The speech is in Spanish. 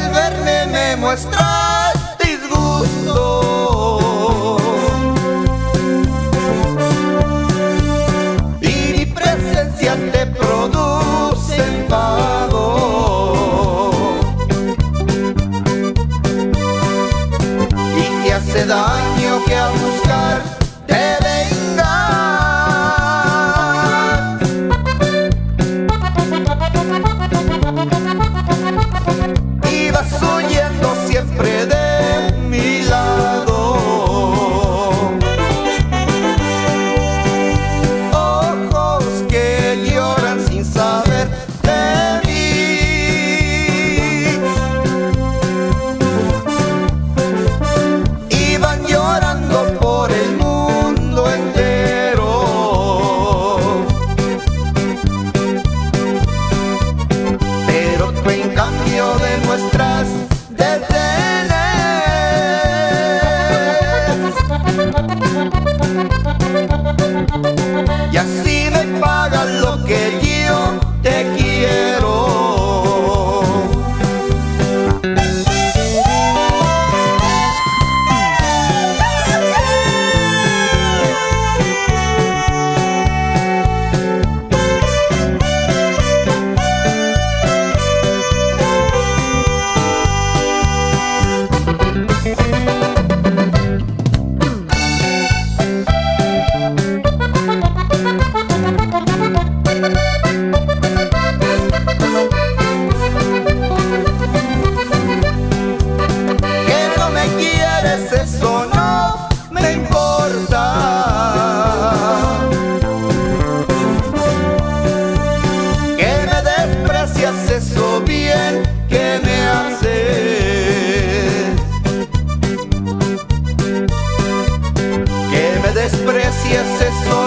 al verme me muestras disgusto. Y mi presencia te produce enfado. Y te hace daño. en cambio de nuestras detenes. desprecies eso.